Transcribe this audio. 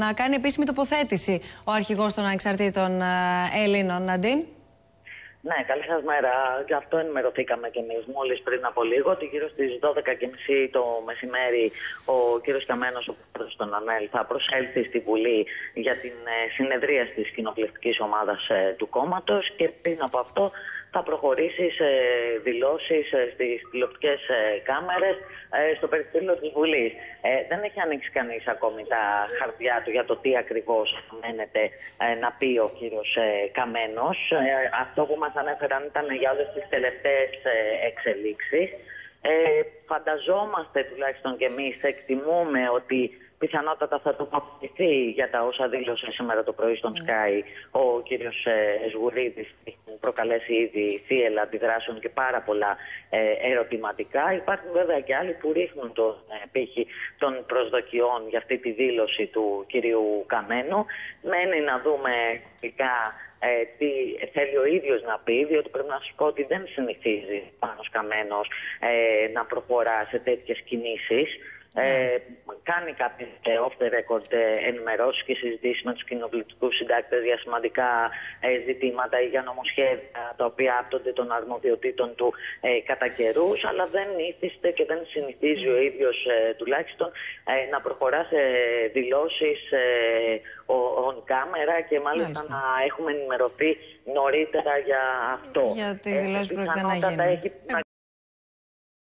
να κάνει επίσημη τοποθέτηση ο αρχηγός των ανεξαρτήτων Ελλήνων, Ναντίν. Ναι, καλή σας μέρα. Γι' αυτό ενημερωθήκαμε κι εμείς μόλις πριν από λίγο ότι γύρω στις 12.30 το μεσημέρι ο κύριος Καμένος, ο πρόεδρος των ΑΝΕΛ, θα προσέλθει στη Βουλή για την ε, συνεδρία της κοινοβουλευτικής ομάδας ε, του κόμματος και πριν από αυτό θα προχωρήσει σε δηλώσεις ε, στις τηλεοπτικές κάμερες στο περιστήλιο της Βουλής. δεν έχει ανοίξει κανείς ακόμη τα χαρτιά του για το τι ακριβώς μένεται να πει ο κύριος Καμένος. αυτό που μας ανέφεραν ήταν για όλες τις τελευταίες εξελίξεις. Ε, φανταζόμαστε τουλάχιστον και εμείς, εκτιμούμε ότι πιθανότατα θα τοποθετηθεί για τα όσα δήλωσε σήμερα το πρωί στον Sky ο κύριος ε, Σγουρίδης που προκαλέσει ήδη θύελα αντιδράσεων και πάρα πολλά ε, ερωτηματικά. Υπάρχουν βέβαια και άλλοι που ρίχνουν τον ε, πύχη των προσδοκιών για αυτή τη δήλωση του κυρίου Καμένου. Μένει να δούμε ε, τι θέλει ο ίδιος να πει, διότι πρέπει να σου πω ότι δεν συνηθίζει πάνω Καμένος ε, να προχωρά σε τέτοιες κινήσεις. Ε, κάνει κάποιες off the record ε, ενημερώσεις και συζητήσεις με τους κοινοβουλευτικούς συντάκτες για σημαντικά ε, ζητήματα ή για νομοσχέδια τα οποία άπτονται των αρμοδιοτήτων του ε, κατά καιρούς, αλλά δεν ήθιστε και δεν συνηθίζει ο ίδιος ε, τουλάχιστον ε, να προχωρά σε δηλώσεις on camera και μάλιστα να έχουμε ενημερωθεί νωρίτερα για αυτό. Για τις δηλώσεις που πρόκειται να γίνουν.